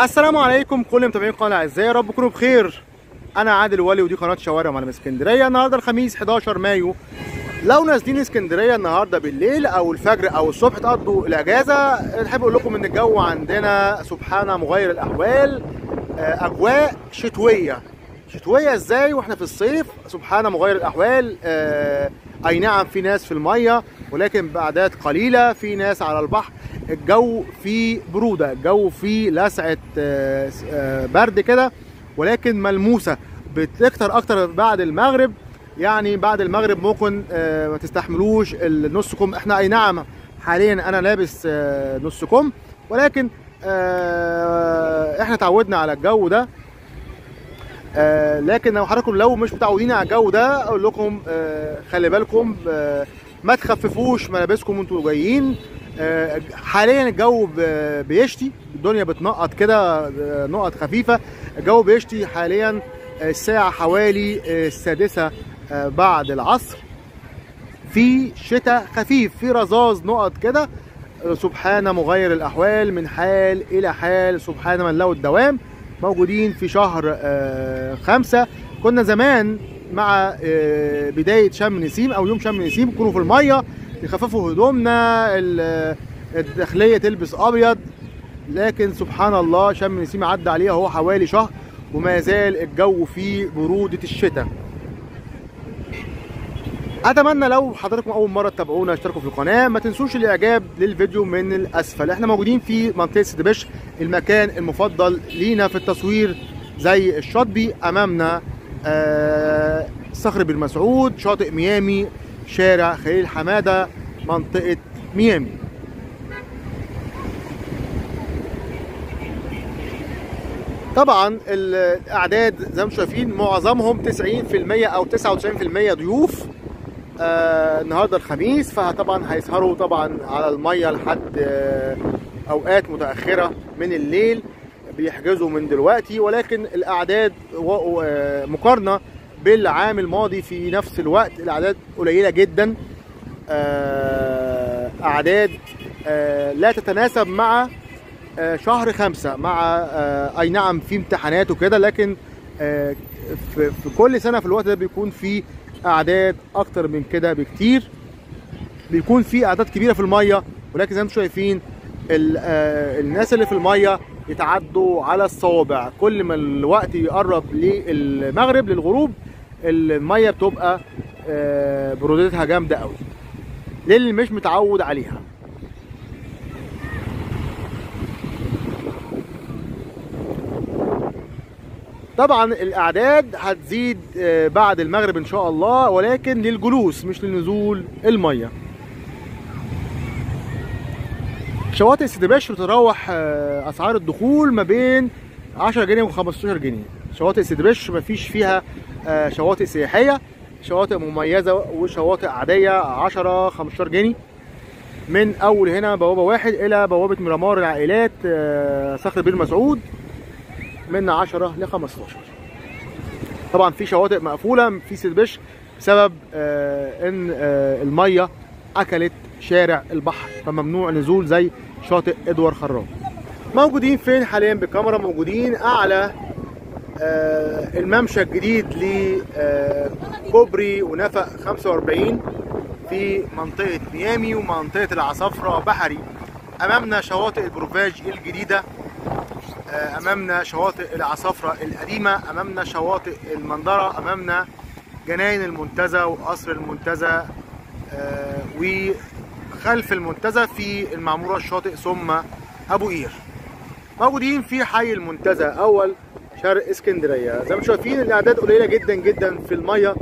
السلام عليكم كل متابعين القناه الاعزاء يا رب تكونوا بخير. أنا عادل ولي ودي قناة شوارع معلم اسكندرية. النهارده الخميس 11 مايو. لو نازلين اسكندرية النهارده بالليل أو الفجر أو الصبح تقضوا الأجازة. نحب أقول لكم إن الجو عندنا سبحانه مغير الأحوال آه، أجواء شتوية. شتوية إزاي؟ وإحنا في الصيف سبحانه مغير الأحوال آه، أي نعم في ناس في المية ولكن باعداد قليلة في ناس على البحر. الجو فيه برودة الجو فيه لسعة آه، آه، برد كده ولكن ملموسة. بتكتر أكتر بعد المغرب. يعني بعد المغرب ممكن آه، ما تستحملوش النص كم إحنا أي نعم حاليا أنا لابس نص كم ولكن إحنا تعودنا على الجو ده. لكن لو حضراتكم لو مش متعودين على الجو ده أقول لكم خلي بالكم ما تخففوش ملابسكم وانتوا جايين. آه، حاليا الجو بيشتي الدنيا بتنقط كده آه، نقط خفيفة. الجو بيشتي حاليا الساعة حوالي آه، السادسة آه، بعد العصر. في شتاء خفيف في رذاذ نقط كده. آه، سبحان مغير الأحوال من حال إلى حال سبحان من له الدوام. موجودين في شهر آه، خمسة. كنا زمان مع آه، بداية شم نسيم أو يوم شم نسيم يكونوا في المية يخففوا هدومنا ال- الداخلية تلبس أبيض. لكن سبحان الله شم نسيم عدى عليها هو حوالي شهر وما زال الجو فيه برودة الشتاء. أتمنى لو حضراتكم أول مرة تتابعونا اشتركوا في القناة. ما تنسوش الإعجاب للفيديو من الأسفل. إحنا موجودين في منطقة سيدي المكان المفضل لينا في التصوير زي الشاطبي أمامنا. صخر بن مسعود شاطئ ميامي شارع خليل حمادة منطقة ميامي. طبعا ال- الأعداد زي ما أنتم شايفين معظمهم 90% أو 99% ضيوف آه النهارده الخميس فطبعا هيسهروا طبعا على المية لحد آه أوقات متأخرة من الليل. بيحجزوا من دلوقتي ولكن الأعداد مقارنة بالعام الماضي في نفس الوقت الأعداد قليلة جدا. آه، أعداد آه، لا تتناسب مع آه، شهر خمسة مع أي نعم في امتحانات وكده لكن في كل سنة في الوقت ده بيكون في أعداد أكتر من كده بكتير. بيكون في أعداد كبيرة في المية ولكن زي ما أنتم شايفين الناس اللي في المية يتعدوا على الصوابع. كل ما الوقت يقرب للمغرب للغروب المية بتبقى آه، برودتها جامدة قوي. للي مش متعود عليها. طبعا الأعداد هتزيد آه، بعد المغرب إن شاء الله ولكن للجلوس مش لنزول المية. شواطئ سيدي بشر تتراوح آه، أسعار الدخول ما بين 10 جنيه و15 جنيه. شواطئ سيدي بشر مفيش فيها آه، شواطئ سياحية شواطئ مميزة وشواطئ عادية 10 15 جنيه. من أول هنا بوابة واحد إلى بوابة ميرامار العائلات آه، صخر بن مسعود من 10 ل 15 طبعا في شواطئ مقفولة في سيد بشر بسبب إن المية أكلت شارع البحر فممنوع نزول زي شاطئ ادوار خراب موجودين فين حاليا بالكاميرا موجودين أعلى آه، الممشى الجديد لكوبري ونفق 45 في منطقة ميامي ومنطقة العصافرة بحري. أمامنا شواطئ البروفاج الجديدة آه، أمامنا شواطئ العصافرة القديمة أمامنا شواطئ المنظرة أمامنا جناين المنتزه وقصر المنتزه. آه، وخلف المنتزه في المعمورة الشاطئ ثم أبو قير. موجودين في حي المنتزه أول شرق اسكندرية. زي ما أنتم شايفين الإعداد قليلة جدا جدا في المية.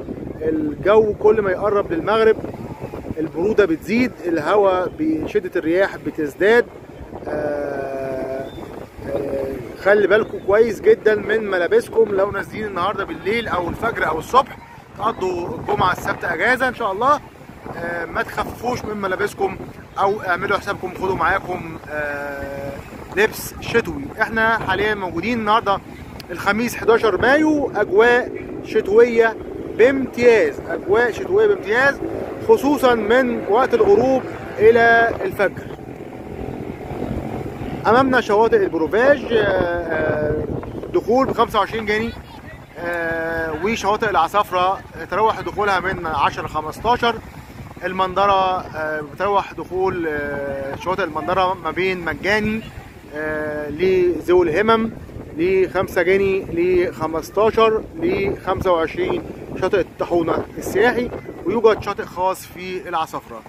الجو كل ما يقرب للمغرب البرودة بتزيد الهواء بشدة الرياح بتزداد. آه، آه، خلي بالكم كويس جدا من ملابسكم. لو نازلين النهارده بالليل أو الفجر أو الصبح تقضوا الجمعة السبت أجازة إن شاء الله. آه، ما تخففوش من ملابسكم أو اعملوا حسابكم خدوا معاكم آه، لبس شتوي. إحنا حاليا موجودين النهارده الخميس 11 مايو أجواء شتوية بامتياز أجواء شتوية بامتياز خصوصا من وقت الغروب إلى الفجر. أمامنا شواطئ البروفاج آه، آه، دخول ب 25 جنيه آه، وشواطئ العصافرة تروح دخولها من 10 ل 15 المندرة آه، بتروح دخول آه، شواطئ المندرة ما بين مجاني آه، لذوي الهمم ل 5 جنيه ل 15 ل 25 شاطئ الطاحونة السياحي ويوجد شاطئ خاص في العصافرة.